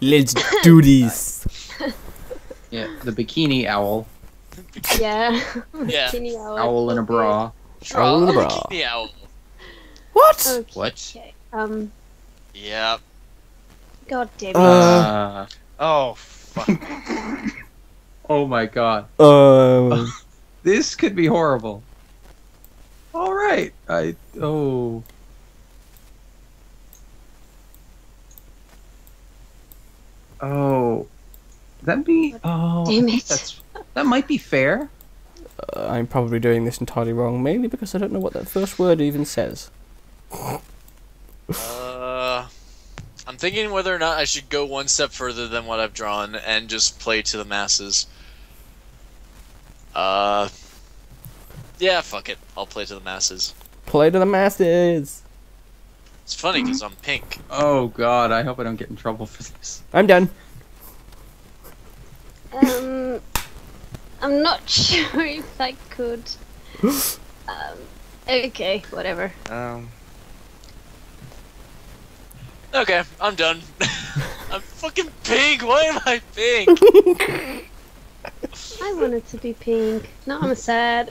Let's do this. Yeah, the bikini owl. Yeah. Yeah. Bikini owl. Owl in a bra. Owl in a bra. Bikini owl. What? Okay. What? Um. Yep. God damn it. Uh, Uh, Oh, fuck. oh my god. Um. This could be horrible. All right. I oh. Oh. That be oh. Damn it. That might be fair. Uh, I'm probably doing this entirely wrong, mainly because I don't know what that first word even says. Uh, I'm thinking whether or not I should go one step further than what I've drawn and just play to the masses. Uh, yeah, fuck it. I'll play to the masses. Play to the masses. It's funny because I'm pink. Oh god, I hope I don't get in trouble for this. I'm done. Um. I'm not sure if I could. Um. Okay. Whatever. Um, Okay, I'm done. I'm fucking pink. Why am I pink? I wanted to be pink. Now I'm sad.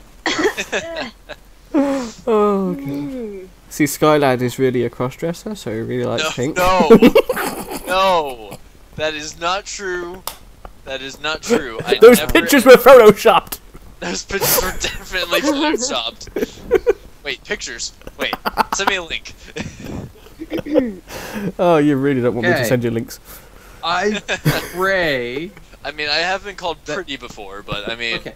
Oh, okay. Hmm. See, Skylad is really a cross-dresser, so he really likes no, pink. no, no. That is not true. That is not true. I Those never, pictures were photoshopped. Those pictures were definitely photoshopped. Wait, pictures. Wait, send me a link. Oh, you really don't want me to send you links. I pray. I mean, I have been called pretty before, but I mean, Okay,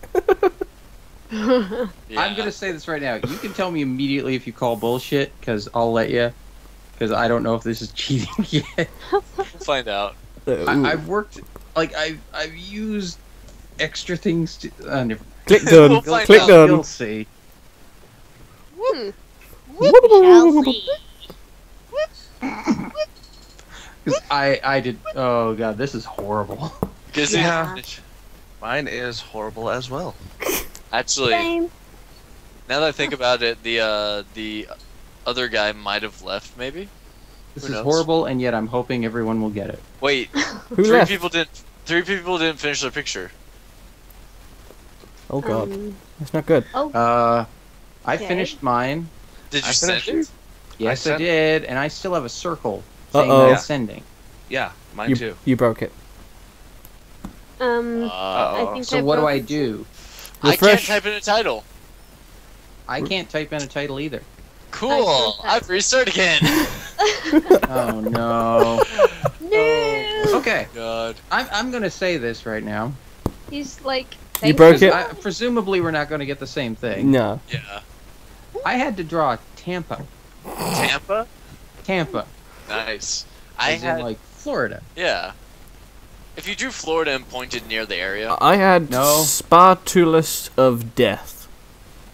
yeah. I'm gonna say this right now. You can tell me immediately if you call bullshit, because I'll let you. Because I don't know if this is cheating yet. We'll find out. Uh, I, I've worked, like I've I've used extra things to. Uh, never. click done. We'll find click out. done. You'll see. Hmm. Shall see. 'Cause I I did. Oh god, this is horrible. 'Cause Yeah. it- mine is horrible as well. Actually, Same. now that I think about it, the uh, the other guy might have left. Maybe. This Who is knows? horrible, and yet I'm hoping everyone will get it. Wait, Who three left? people didn't. Three people didn't finish their picture. Oh god, Um, that's not good. oh, Uh, I Okay. finished mine. Did you I send it? Yes, I, sent- did, and I still have a circle saying Uh-oh. that it's sending. Yeah, mine You, too. you broke it. um, Uh, I think So I what do broke I it. Do? I can't type in a title. I can't type in a title either. Cool. I I've restarted again. Oh no. No, oh, Okay, God. I'm I'm gonna say this right now. he's like. You broke it? I, presumably, we're not gonna get the same thing. No. Yeah. I had to draw Tampa. Tampa. Tampa. Nice. I as in, had. like Florida. Yeah. If you drew Florida and pointed near the area, I had No. Spartulus of Death.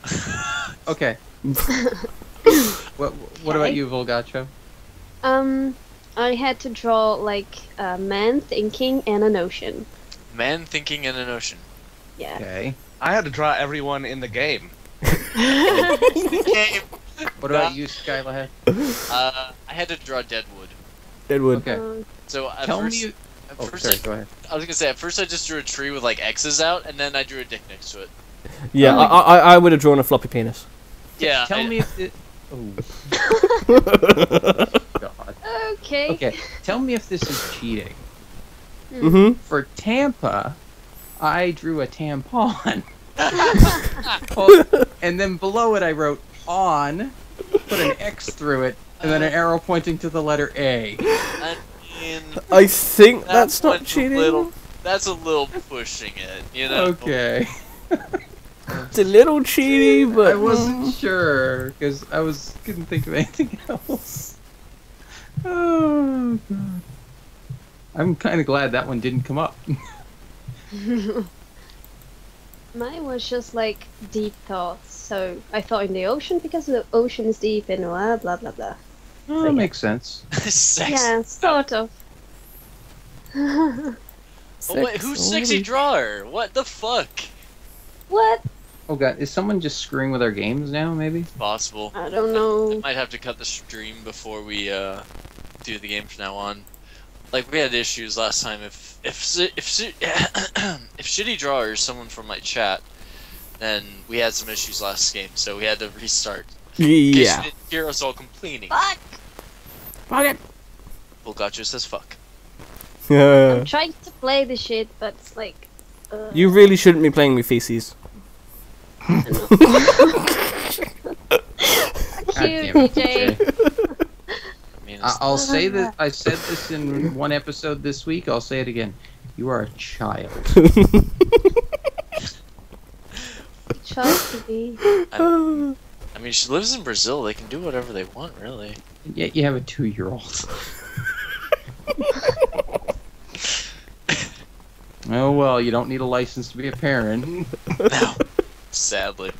Okay. what What about you, Vulgacho? Um, I had to draw like a man thinking and an ocean. man thinking and an ocean. Yeah. Okay. I had to draw everyone in the game. Game. What about you, Skylad? Uh, I had to draw Deadwood. Deadwood. Okay. Um, So at Tell first, me. You... at Oh, first sorry. I, Go ahead. I was gonna say at first I just drew a tree with like X's out, and then I drew a dick next to it. Yeah, Oh. I, I, I would have drawn a floppy penis. Yeah. Tell I- me if it. Oh God. okay. Okay. Tell me if this is cheating. Hmm. mm-hmm. For Tampa, I drew a tampon. And then below it, I wrote on, put an X through it, and then an uh. arrow pointing to the letter A. I mean, I think that that's not one's a cheating. little- that's a little pushing it, you know. Okay. It's a little cheaty, but I wasn't mm. sure because I was couldn't think of anything else. Oh god. I'm kind of glad that one didn't come up. Mine was just like deep thoughts. So I thought in the ocean because the ocean is deep and blah blah blah blah. Oh, that makes sense. Sex. Yeah, sort of. Oh, wait, who's sexy drawer? What the fuck? what? Oh god, is someone just screwing with our games now? Maybe. Possible. I don't I know. might have to cut the stream before we uh do the game from now on. like we had issues last time. If if si- if if shitty drawer is someone from my chat, then we had some issues last game, so we had to restart. In case you Yeah. didn't hear us all complaining. Fuck! Fuck it. Vulgacho says fuck. Yeah. I'm trying to play the shit, but it's like. Uh, You really shouldn't be playing with feces. cute, it, DJ. I mean, I- it's, I'll say that I said this in one episode this week. I'll say it again. You are a child. Tries to be. I mean, she lives in Brazil. They can do whatever they want, really. And yet you have a two-year-old. oh well, you don't need a license to be a parent. No, sadly.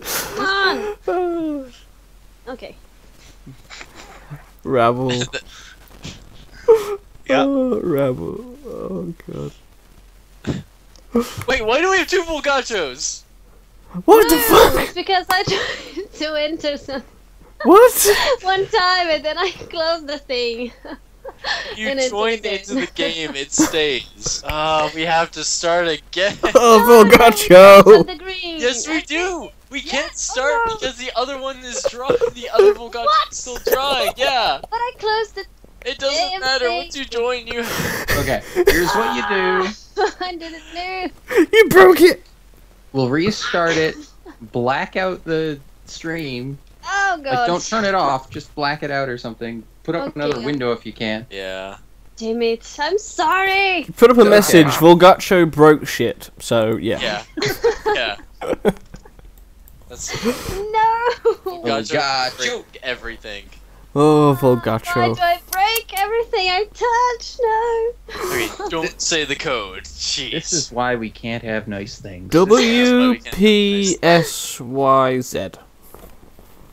Come on! Okay. Rabble. Yeah. Oh, rabble. Oh god. Wait, why do we have two Vulgachos? What the fuck? It's because I tried to enter some What? one time and then I closed the thing. You And it's joined again. into the game, it stays. Ah, we have to start again. Oh, On Vulgacho! the. Yes, we do. We can't oh start no. because the other one is dry. The other Vulgacho What? is still dry. Yeah, But I closed it. it doesn't Damn matter. thing. Once you join, you. Okay, here's what you do. I didn't know. You broke it! We'll restart it, black out the stream. Oh god. Like, don't turn it off. Just black it out or something. Put up Okay. another window if you can. Yeah. Damn it. I'm sorry. Put up a Okay. message, Vulgacho broke shit. So, yeah. Yeah. Yeah. That's No. Vulgacho Vulgacho. break everything. Oh, Why do I break everything I touch? No. Okay, don't say the code. Jeez. This is why we can't have nice things. W P S Y Z.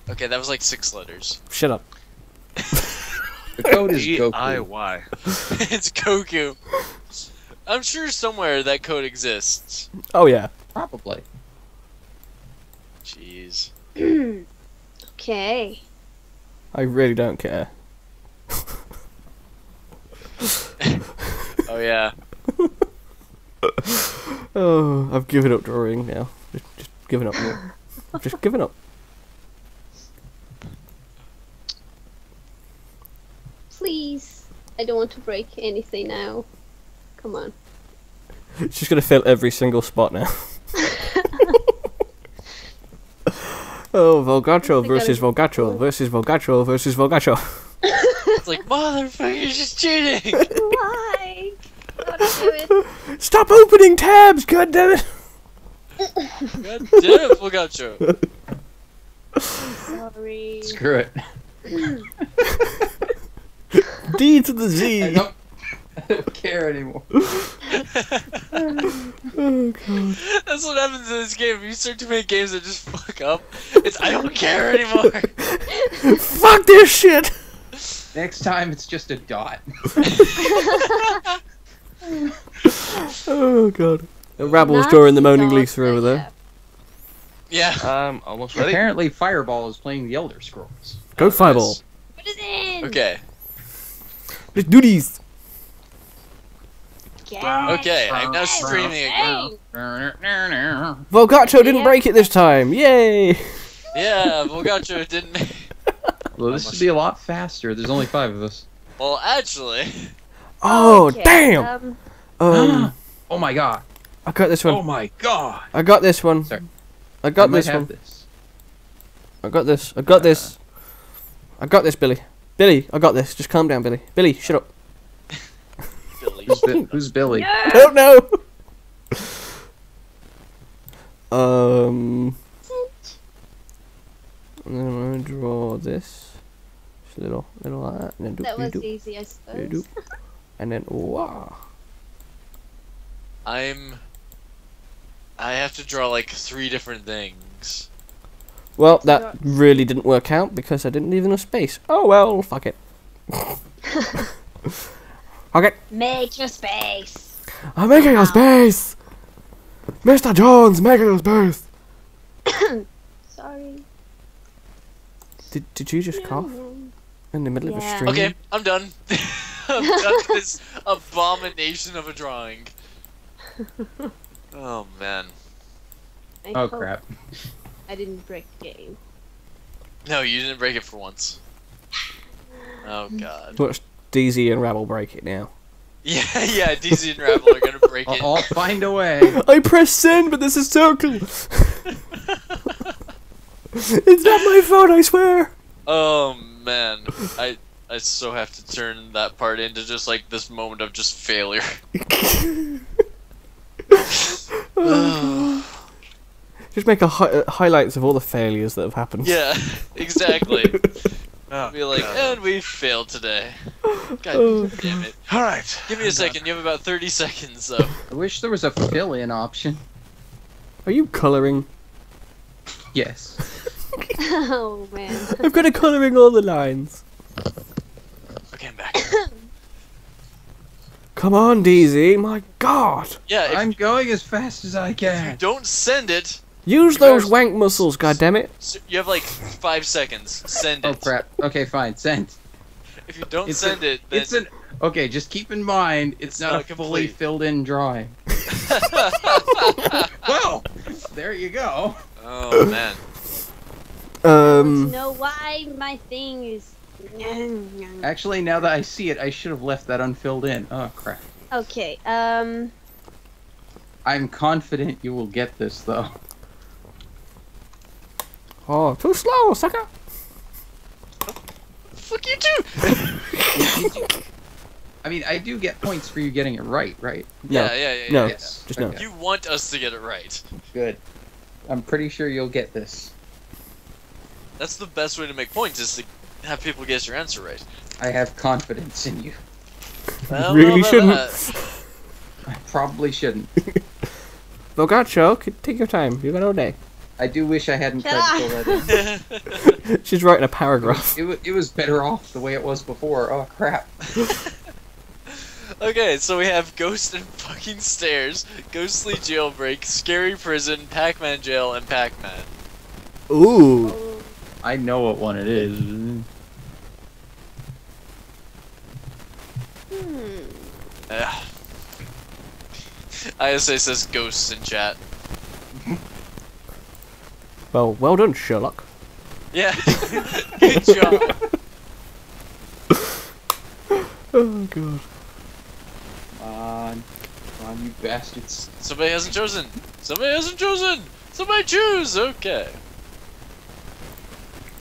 Okay, that was like six letters. Shut up. The code is G I Goku. Y. it's Goku. I'm sure somewhere that code exists. Oh, yeah. Probably. Jeez. okay. I really don't care. Oh yeah. Oh, I've given up drawing now. Just, just given up. I've just given up. Please. I don't want to break anything now. Come on. It's just gonna fill every single spot now. oh, Vulgacho think I versus was- Vulgacho versus Vulgacho versus Vulgacho. It's like motherfucker, you're just cheating. Why? Do. Stop opening tabs, god damn it! God damn it, Vulgacho. Sorry. Screw it. D to the I Z. don't, I don't care anymore. Oh god. That's what happens in this game. If you start too many games that just fuck up, it's I don't care anymore. Fuck this shit! Next time it's just a dot. Oh god. The Rabble's Nasty drawing the moaning dog Lisa over there. Yeah. I'm almost ready. Apparently, Fireball is playing the Elder Scrolls. Go Fireball. Put it in. Okay. Let's do these. Yes. Okay, I'm now streaming again. Dang. Vulgacho didn't break it this time. Yay! Yeah, Vulgacho didn't. Make... Well, this should be a lot faster. There's only five of us. Well, actually, Oh Okay, damn! Um, Um, Oh my god. I got this Oh one. my god. I got this one. Sorry. I I got might this have one. this. I got this. I got this. I got this, Billy. Billy, I got this. Just calm down, Billy. Billy, shut up. Billy. Who's, Bi- who's Billy? no. Don't know. um, and then I'm gonna draw this. Just a little, little like that, and then That was doop, doop, easy, I suppose. doop, and then wow. I'm. I have to draw like three different things. Well, that really didn't work out because I didn't leave enough space. Oh well, fuck it. okay, Make your space. I'm making a space. Mr. Jones, making a space. Sorry. Did Did you just cough in the middle of a Yeah. stream? Okay, I'm done. done this abomination of a drawing. Oh man. I Oh crap. I didn't break the game. No, you didn't break it for once. Oh god. Watch DZ and Rabble break it now. Yeah, yeah, DZ and Rabble are gonna break it. I'll find a way. I press send, but this is so circle. it's not my phone, I swear. Oh man, I I so have to turn that part into just like this moment of just failure. Just make a hi- uh, highlights of all the failures that have happened. yeah, exactly. Oh, Be like, God. and we failed today. God Oh, damn it. All right. Give me a second. You have about thirty seconds though. I wish there was a fill-in option. Are you colouring? Yes. oh man. I've got to colouring all the lines. Okay, I'm back. Come on, DZ. My God. Yeah, I'm going as fast as I you can. don't send it, Use those wank muscles, goddammit. s- you have like five seconds. Send it. Oh crap. Okay, fine. Send. If you don't It's send a- it, then It's an okay. Just keep in mind, it's, It's not, not a fully filled-in drawing. well, there you go. oh man. Um, to know why my thing is. Actually, now that I see it, I should have left that unfilled in. Oh crap. Okay. Um. I'm confident you will get this though. Oh, too slow, sucker. Fuck you too. I mean, I do get points for you getting it right, right? No. Yeah, yeah, yeah. No. yeah. Yes. just no. You want us to get it right. Good. I'm pretty sure you'll get this. That's the best way to make points is to have people guess your answer right. I have confidence in you. I Really shouldn't. that. I probably shouldn't. Vulgacho, take your time. You got all day. I do wish I hadn't tried to fill that in. She's writing a paragraph. It, wa- it was better off the way it was before. Oh crap. okay, so we have Ghost and fucking Stairs, Ghostly Jailbreak, Scary Prison, Pac-Man Jail, and Pac-Man. Ooh. oh, I know what one it is. hmm. Ugh. ISA says ghosts in chat. Well, well done, Sherlock. Yeah, good job. Oh god. Come on. Come on, you bastards. Somebody hasn't chosen. Somebody hasn't chosen. Somebody choose. Okay.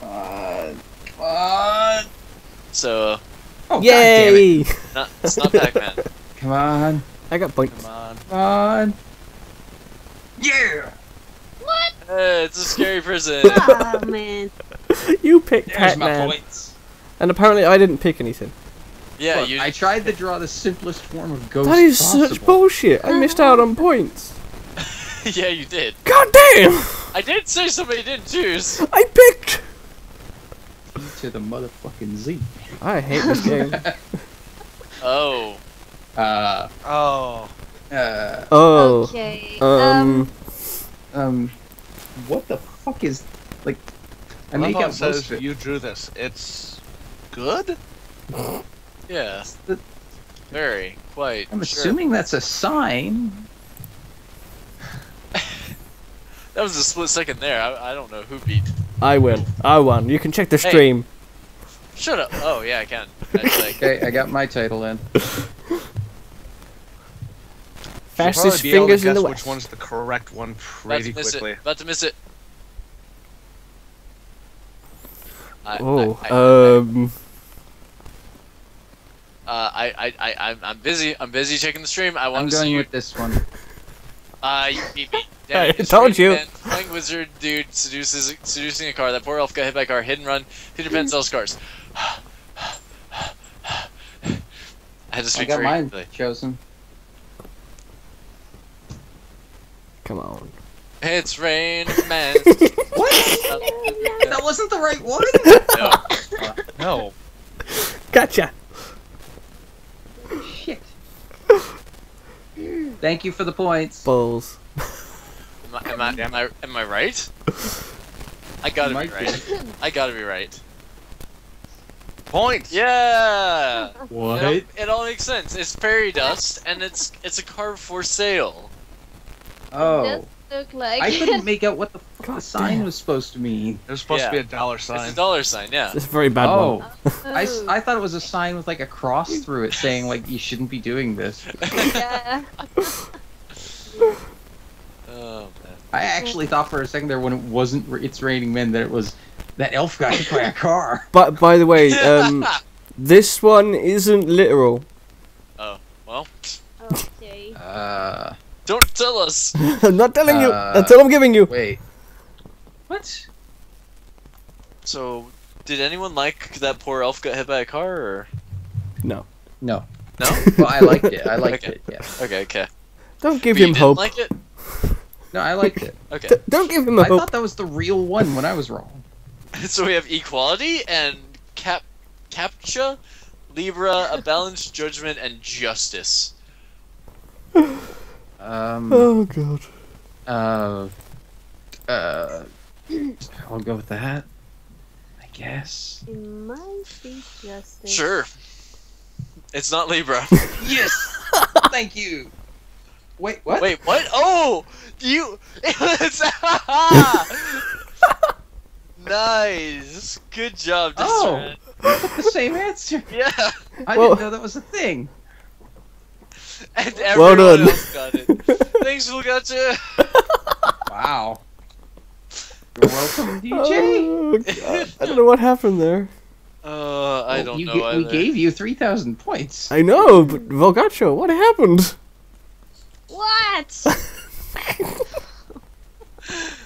Come on. Come on. So, uh, Oh, God damn it. Yay! not it's not Pac-Man. Come on. I got points. Come on. Come on. Yeah. Hey, it's a scary prison. Ah man. You picked There's Pac-Man. points. And apparently I didn't pick anything. Yeah, Look, you. I tried to draw the simplest form of ghost That is possible. such bullshit. I missed out on points. yeah, you did. God damn! I did say somebody didn't choose. I picked! to the motherfucking Z. I hate this game. Oh. Uh, Oh. uh, Oh. Okay. Um. um, what the fuck is, like, I I make out it most says of it. you drew this. It's good. Yeah. The- Very. Quite. I'm sure. assuming that's a sign. That was a split second there. I, I don't know who beat. I win. I won. You can check the Hey. stream. Shut up. Oh, yeah, I can. That's like, Okay, I got my title in. You'll Fastest probably be able to fingers in guess the which one's the correct one pretty to miss quickly. it. About to miss it. I, Oh. I, I, Um. uh, I, I, I, I'm, I'm busy. I'm busy checking the stream. I I'm want to see going you. with this one. Uh, you beat me. I Damn it. told you. event, Flying wizard dude seduces seducing a car. That poor elf got hit by a car. Hidden run. Peter Pan sells cars. I had to I speak got very mine quickly. chosen. Come on. It's rain man. What? that wasn't the right one? no. No. Gotcha. Shit. Thank you for the points. Balls. Am I, am I, am I, am I right? I gotta be Might be. right. I gotta be right. Points. Yeah. What? It, all- it all makes sense. It's fairy dust, and it's it's a car for sale. Oh. Look like. I couldn't make out what the fuck God the sign damn. was supposed to mean. There's supposed Yeah. to be a dollar sign. It's sign. a dollar sign. Yeah. It's a very bad Oh. one. I, s- I thought it was a sign with like a cross through it saying like you shouldn't be doing this. yeah. Oh man. I actually thought for a second there when it wasn't it's raining men that it was that elf got hit by a car. But by the way, um, this one isn't literal. Oh well, Okay. Uh, don't tell us. I'm not telling you. Uh, That's all I'm giving you. wait. What? So, did anyone like that poor elf got hit by a car? Or No. No. no? Well, I liked it. I liked Okay. it. Yeah. Okay, okay. Don't give But you him didn't hope. Like it? No, I liked it. Okay. D- don't give him a I hope. I thought that was the real one when I was wrong. so we have equality and cap, captcha, libra, a balanced judgment, and justice. Um. Oh god. Uh. Uh. I'll go with that. I guess. It might be justice. Sure. It's not libra. Yes. Thank you. Wait. What? Wait, what? Oh, you. It's nice. Good job, Oh. The same answer. Yeah. I Well- didn't know that was a thing. And Well done. else got it. Thanks, Vulgacho. Wow. You're welcome, DJ. Oh, I don't know what happened there. Uh, I Well, don't you know. ga- we gave you 3,000 points. I know, but Vulgacho, what happened? What?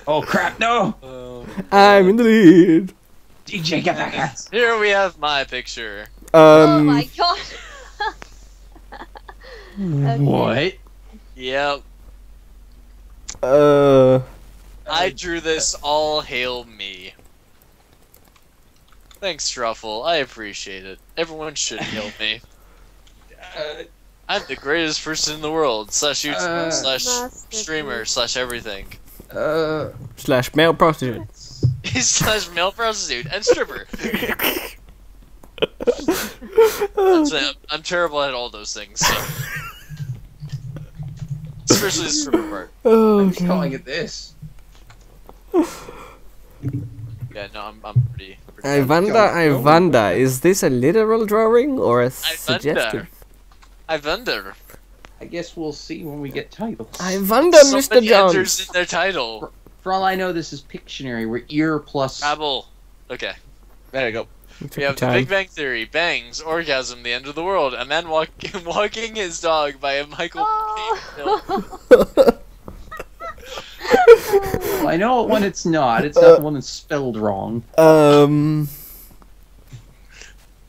Oh crap, no! Um, I'm in the lead. DJ, get back here! here we have my picture. oh Um, my god. Okay. What? Yep. uh, I drew this all hail me. Thanks, Truffle. I appreciate it. Everyone should hail me. Uh, I'm the greatest person in the world. Slash YouTuber, Uh, slash streamer, slash everything. uh, slash male prostitute. slash male prostitute and stripper. That's it. I'm terrible at all those things. So. Especially the stripper part. oh, I'm just God. calling it this. Yeah, no, I'm, I'm pretty. pretty Ivanda, Don't- Ivanda, is this a literal drawing or a suggestion? I wonder. I guess we'll see when we get titles. Ivanda, So Mr. many Jones. enters in their title. For all I know, this is Pictionary, where ear plus. Babble. Okay. There you go. You We have the. Big Bang Theory, Bangs, Orgasm, The End of the World, a man walk- walking his dog by a Michael Caine film. Oh. Well, I know what one it's not. It's not the one that's spelled wrong. Um,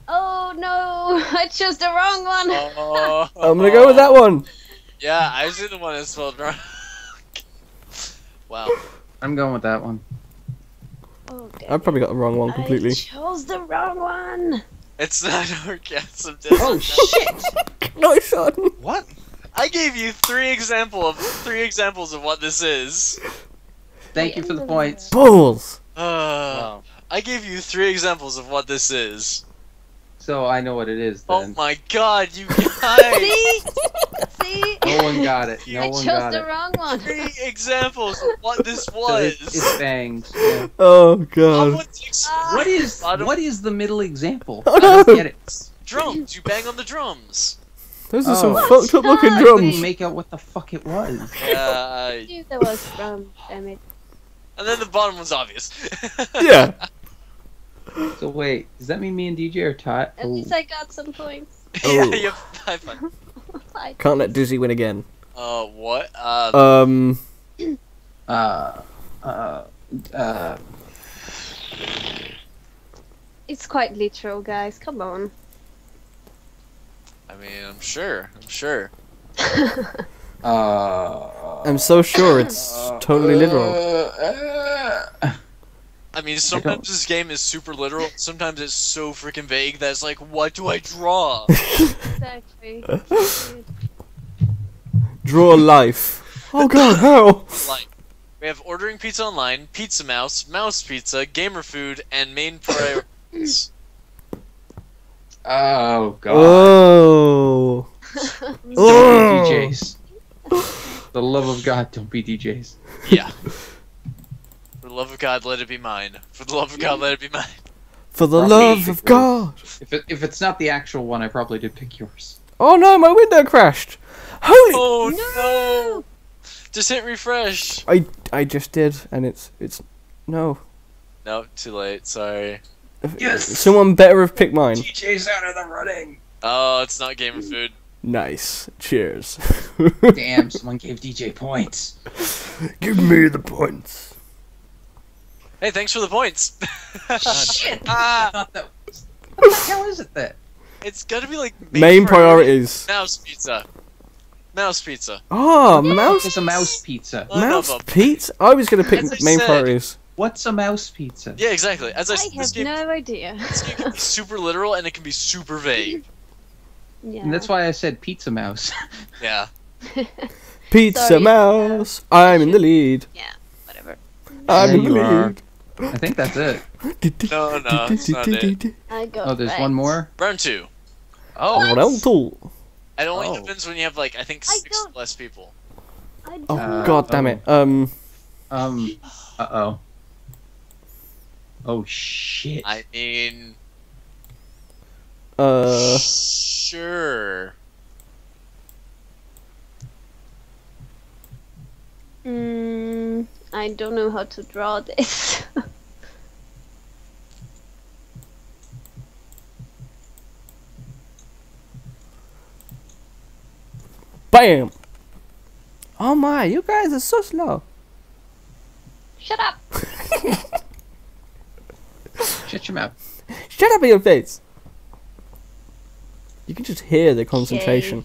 oh no, I chose the wrong one. Oh, I'm gonna go with that one. Yeah, I see the one that's spelled wrong. wow. I'm going with that one. Oh, I probably got the wrong one completely. I completely. chose the wrong one. It's not orgasm. Oh shit! No, son. What? I gave you three example of three examples of what this is. Thank you for the points. Bulls. Uh, Wow. I gave you three examples of what this is. So I know what it is Oh my god, you guys! See? See? No one got it. No I one chose got the it. wrong one. three examples of what this So was. it, it's bangs. Yeah. Oh god. Someone Ah. What is Bottom- what is the middle example? Oh, I don't get it. drums. You bang on the drums. Those are some Oh. fucked up looking Ah, I couldn't drums. make out what the fuck it was. Yeah, I- Dude, that was wrong. Damn it. and then the bottom one's obvious. Yeah. So wait, does that mean me and DJ are tied? At least I got some points. yeah, Oh. you have high five. I- Can't let Dizzy win again. Uh, what? Uh, Um, Uh, uh, uh. It's quite literal, guys. Come on. I mean, I'm sure. I'm sure. Uh, I'm so sure it's totally literal. I mean, sometimes this game is super literal. Sometimes it's so freaking vague that it's like, what do I draw? exactly. Draw life. Oh god, how? like, we have ordering pizza online, Pizza Mouse, Mouse Pizza, Gamer Food, and main priorities. Oh god. Oh. Don't Oh. be DJs. the love of God, don't be DJs. Yeah. For the love of God, let it be mine. For the love of God, let it be mine. For the Probably love of God. If it, if it's not the actual one, I probably did pick yours. Oh no, my window crashed. Holy! Oh no! Just hit refresh. I I just did, and it's it's no. No, too late. Sorry. Yes! Someone better have picked mine. DJ's out of the running. Oh, it's not Game of Food. Nice. Cheers. Damn, someone gave DJ points. Give me the points. Hey, thanks for the points. Shit! Ah. I thought that was... What the hell is it then? it's gotta be like Main priorities. Mouse pizza. Mouse pizza. Oh, mouse. It's a mouse pizza. One Mouse them. Pete? I was gonna pick As main said. priorities. What's a mouse pizza? Yeah, exactly. As I, I said, this have game, no idea. this game can be super literal and it can be super vague. Yeah. And that's why I said pizza mouse. Yeah. Pizza Sorry. mouse. I'm in the lead. Yeah. Whatever. I'm There in the you are. Lead. I think that's it. No, no, it's not it. I got Oh, there's right. one more? Round two. Oh, Round two. It only Oh. happens when you have like I think six don't- less people. Oh Uh, god damn oh. it. Um. um, uh oh. Oh shit. I mean, Uh. sure. Mm, I don't know how to draw this. Bam. Oh my, you guys are so slow. Shut up! Shut your mouth. Shut up in your face. You can just hear the concentration.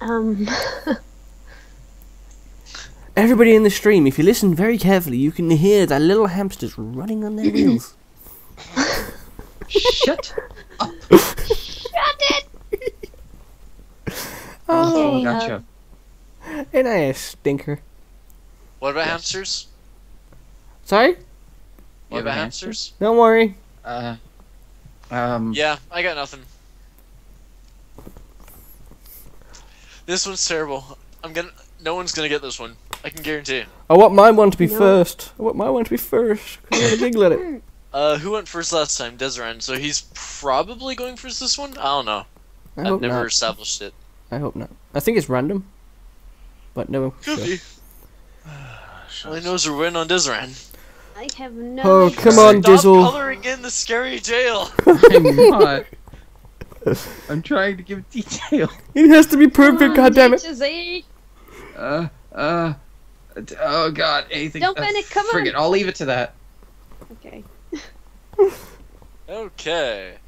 Um, Everybody in the stream, if you listen very carefully, you can hear the little hamsters running on their wheels. Shut. up. shut it! Oh, Okay, gotcha. ain't I a stinker? What about Yes. hamsters? Sorry? What You have about hamster? hamsters? Don't worry. Uh, um, Yeah, I got nothing. This one's terrible. I'm gonna. No one's gonna get this one. I can guarantee. I want my one to be No. first. I want my one to be first. I'm the big let it. Uh, who went first last time? Desiree. So he's probably going first this one. I don't know. I I've hope never not. established it. I hope not. I think it's random. But no. Could sure. be. All I know is we're winning on Desiree. I have no Oh, idea. come on, Stop Dizzle. coloring in the scary jail. I'm not. I'm trying to give detail. It has to be perfect, on, goddammit. HSE. Uh, uh, d- oh god, anything. Don't uh, panic, come on. Friggin', I'll leave it to that. Okay. Okay.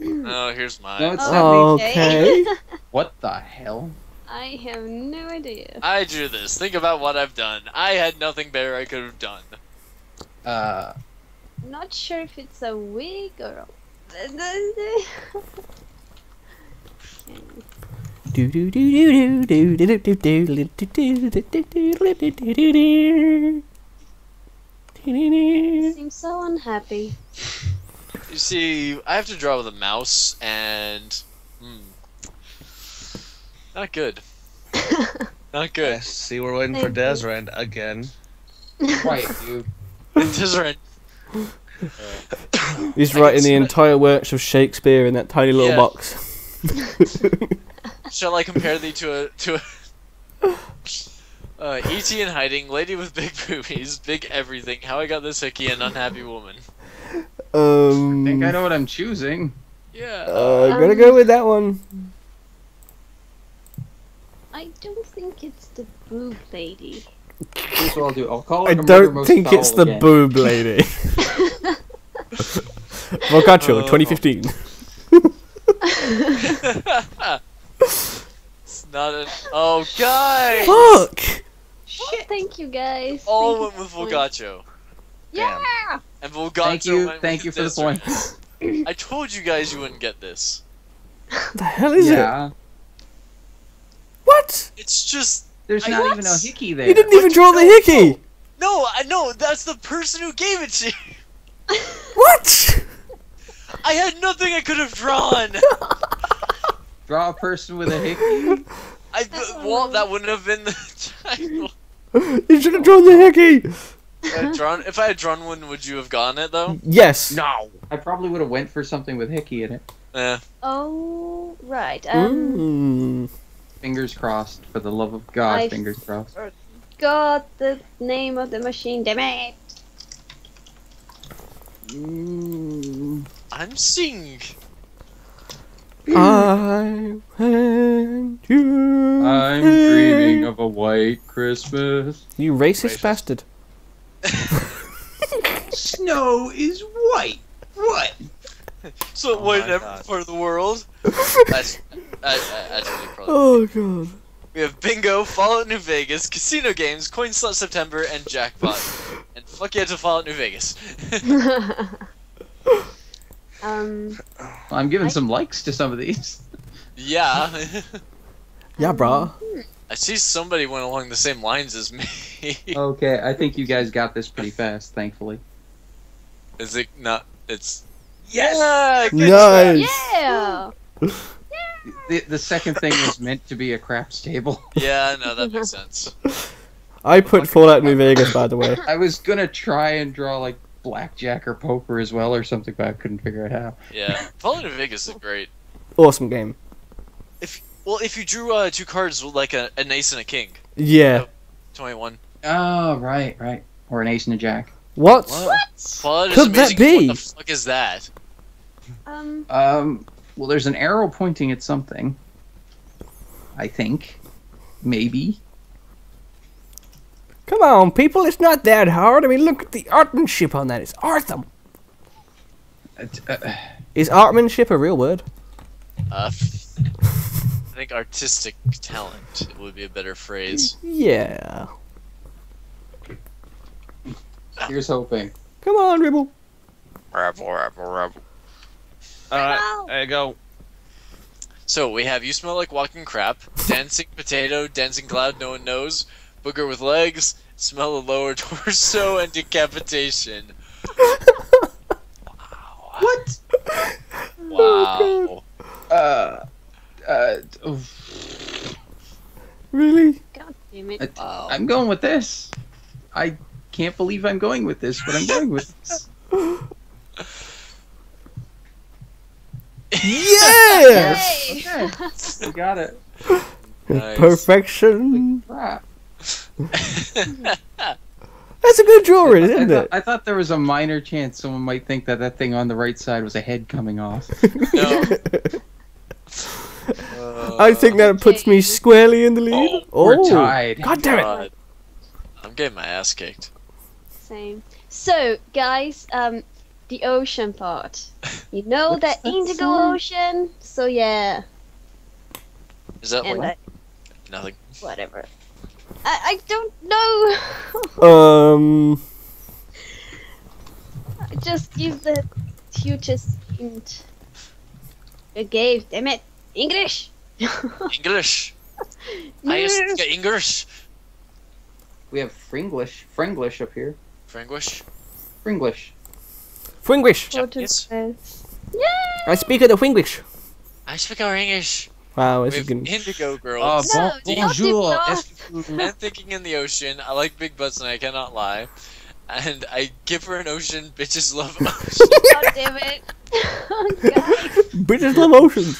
Oh, here's mine. No, it's Oh, not me. Okay. What the hell? I have no idea. I drew this. Think about what I've done. I had nothing better I could have done. Uh, Not sure if it's a wig or a... Do Seems so unhappy. You see, I have to draw with a mouse, and hmm, not good. Not good. Yes, see, we're waiting for Thank again. quiet, dude. Desiree. He's writing the entire works of Shakespeare in that tiny little Yeah. box. Shall I compare thee to a to a uh, E.T. in hiding, lady with big boobies, big everything, how I got this hickey, and unhappy woman. Um, I think I know what I'm choosing. Yeah. uh, gonna Um, go with that one. I don't think it's the boob lady. Here's what I'll do. I'll call I it a murder don't most think it's the again. boob lady. Vocaccio, Oh. 2015. It's not an. Oh, guys! Fuck! Oh, thank you guys. All Thank went you with for- Vulgacho. Yeah. And Vulgacho Thank you, thank you with for the Desiree. point. I told you guys you wouldn't get this. the hell is it? yeah, What? It's just. there's I- not What? even a hickey there. You didn't even draw the hickey! No, I know, that's the person who gave it to you! What? I had nothing I could have drawn. Draw a person with a hickey. I well, that wouldn't have been the title. You should have drawn the hickey. If I had drawn, if I had drawn one, would you have gotten it though? Yes. No. I probably would have went for something with hickey in it. Eh. Oh, right. Um, Mm. Fingers crossed. For the love of God, I- fingers crossed. got the name of the machine. Damn it! Mm. I'm seeing. I and you. I'm dreaming of a white Christmas. You racist Racist. bastard. Snow is white. What? So Oh white my in every God. part of the world. That's I, I, actually probably. Oh god. We have Bingo, Fallout New Vegas, Casino Games, Coin Slot September, and Jackpot. and fuck yeah to Fallout New Vegas. Um, I'm giving I- some likes to some of these. yeah. Yeah, brah. I see somebody went along the same lines as me. Okay, I think you guys got this pretty fast, thankfully. Is it not? It's. Yeah! good Nice. yeah. The, the second thing was meant to be a craps table. try. Yeah, no, that makes sense. I put Fallout New Vegas, by the way. I was gonna try and draw like blackjack or poker as well or something, but I couldn't figure out how. Yeah. Fallout New Vegas is great. Awesome game. If Well, if you drew uh, two cards with like a, an ace and a king, Yeah. 21. Oh, right, right. Or an ace and a jack. What? What? is Could that be? What the fuck is that? Um, Um, well, there's an arrow pointing at something. I think. Maybe. Come on, people, it's not that hard. I mean, look at the artmanship on that. It's Artham. Uh, uh, Is artmanship a real word? Uh, I think artistic talent would be a better phrase. Yeah. here's hoping. Come on, Ribble. Rabble, rabble, rabble. Alright, Ow. there you go. So we have you smell like walking crap, dancing potato, dancing cloud, no one knows, booger with legs, smell the lower torso, and decapitation. wow. What? Wow. Uh, uh, oof. Really? God damn it. Wow. I'm going with this. I can't believe I'm going with this, but I'm going with this. Yes! Yay! Okay, we got it. Nice. Perfection. Crap. That's a good drawing, I, isn't thought, it? I thought there was a minor chance someone might think that that thing on the right side was a head coming off. No. I think that puts me squarely in the lead. Oh, We're tied. God damn it! God. I'm getting my ass kicked. Same. So, guys, um, the ocean part. You know that that Indigo song? Ocean? So yeah, Is that and like uh, nothing? whatever. I, I don't know. Um, I just use the hugest hint. You gave, damn it. English! English. I speak English. We have Fringlish, Fringlish up here. Franglish. Fringlish. Fwinglish. Japanese. I speak of the Fwinglish. I speak our English. Wow, We this is have good. Indigo Oh, girls. Uh, no, bon- not bonjour. the Est-ce que vous- and thinking in the ocean. I like big butts and I cannot lie. And I give her an ocean. Bitches love ocean. God damn it. Oh, Guys, British love oceans.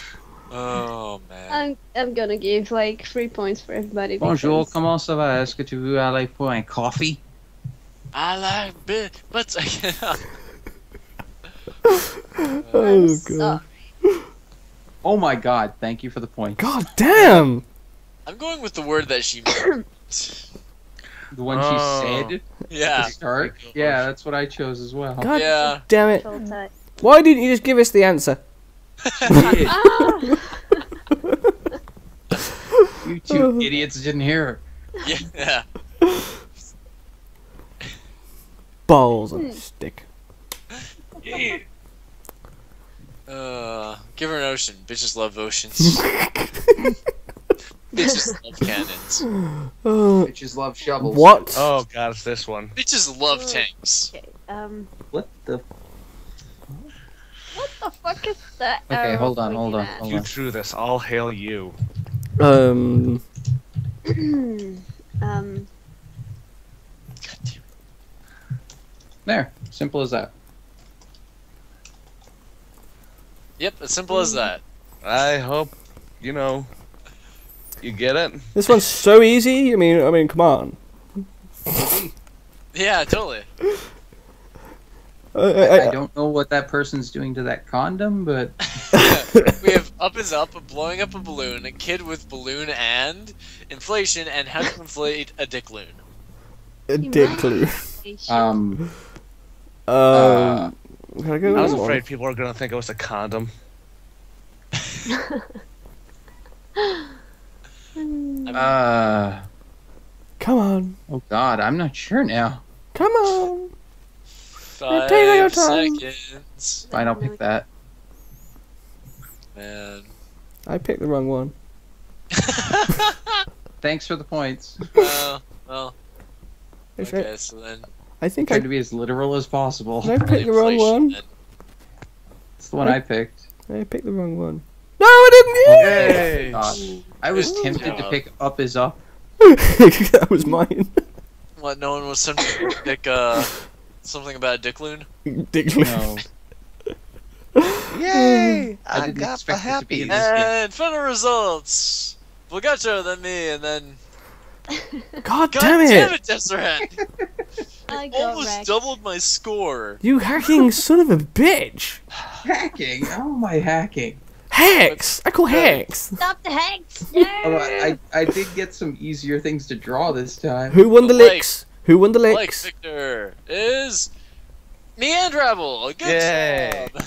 oh man. I'm, I'm gonna give like three points for everybody. Bonjour, because- comment ça va? Est-ce que tu veux aller pour un coffee? I like big butts. I cannot. I'm Oh god. Sorry. Oh my god, thank you for the point. God damn. I'm going with the word that she meant. The one Oh. she said yeah. start. Yeah, that's what I chose as well. God Yeah. damn it. Why didn't you just give us the answer? You two idiots didn't hear Yeah. Balls on a stick. her. Uh, give her an ocean. Bitches love oceans. Bitches love cannons. Uh, Bitches love shovels. what? Oh god, it's this one. Bitches love tanks. okay, um, What the? what the fuck is that? Okay, arrow hold on, hold on, pointing hold You on. drew this. All hail you. Um, um, God damn it. There, simple as that. Yep, as simple as that. I hope, you know, you get it. this one's so easy. I mean, I mean, come on. Yeah, totally. Uh, I, I don't know what that person's doing to that condom, but we have up is up, blowing up a balloon, a kid with balloon and inflation, and how to inflate a dick loon. a dick clue. um, Um, uh, can I go I was one? afraid people were gonna think it was a condom. uh, Come on, oh god, I'm not sure now. come on. Five Take your time. seconds. Fine, I'll pick that. Man. I picked the wrong one. Thanks for the points. well, well, okay, so then. I, think I think Tried I, to be as literal as possible. Did I picked the wrong one. It's the one I picked. I picked the wrong one. No, I didn't. Yay! God. I was Good tempted to pick up is up. that was mine. What, no one was sent to dick, uh, something about a dick loon? dick clue. No. Yay! I I, got the expect it to be happy. in this game. And final results! Vulgacho, then me, and then. God, God damn it! damn it, Deseret! I got Almost wrecked. doubled my score. You hacking son of a bitch! Hacking? How am I hacking? Hex! I call uh, hex. Stop the hex! Oh, No! I, I did get some easier things to draw this time. Who won the Like- licks? Who won the Like licks? Victor is. Meandravel! Good Yay. job!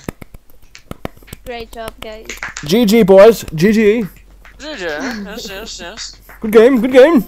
Great job, guys. GG boys, GG. GG. Yes, yes, yes. Good game, good game.